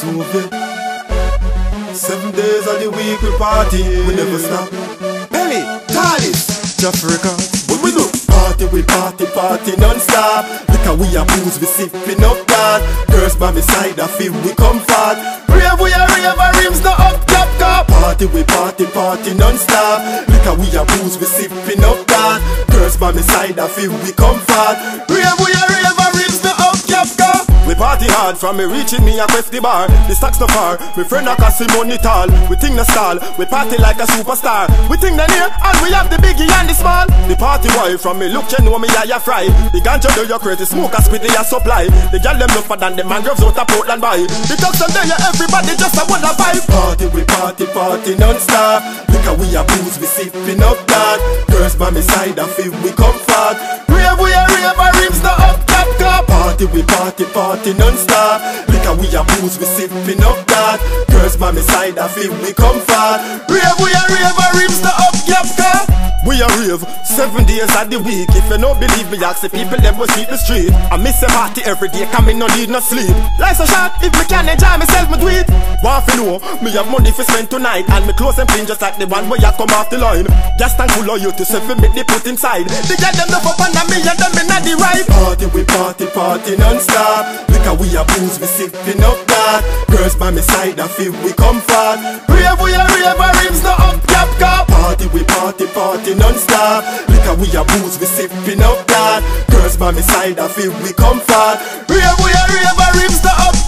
Soviet. Seven days of the week we party, we never stop. Belly, Talis, Jafrica. When we do party, we party, party non-stop. Look how we a booze, we sipping up that. Girls by my side, I feel we comfort. Rave, we a rave, our rims no up, cap, cap. Party, we party, party non-stop. Look how we a booze, we sipping up that. Girls by my side, I feel we comfort. Rave, we a hard from me reaching me a quest the bar. The stacks no far. Me friend a cost money tall. We think the stall. We party like a superstar. We think the near and we have the biggie and the small. The party boy from me look you know me yeah ya fry. The ganja do you crazy smoke a spit ya supply. The gal them look for than the mangroves out of Portland by. The dogs and there everybody just a wanna vibe. Party we party party non-stop. Look how we a booze we sipping up that. Girls by me side I feel we come Rave Party we party party non-stop. How we a booze we sipping up that. Girls by me side I feel we comfort. Rave we a rave our rims no up cap cap. We a rave seven days of the week. If you don't believe me, ask the people them was sleep the street. I miss a party every day, come me no need no sleep. Life's a shot, if me can enjoy myself. Want to know, me have money for spend tonight, and me close and clean just like the one where you come off the line. Just thank full of you to self make the put inside. They get them up under me and them in the right. Party we party party non-stop. Look how we a booze, we sipping up that. Girls by my side, I feel we comfort. Rave we a rave, our rims no up cap cap. Party we party party non-stop. Look how we a booze, we sipping up that. Girls by my side, I feel we comfort. Rave we a rave, our rims no up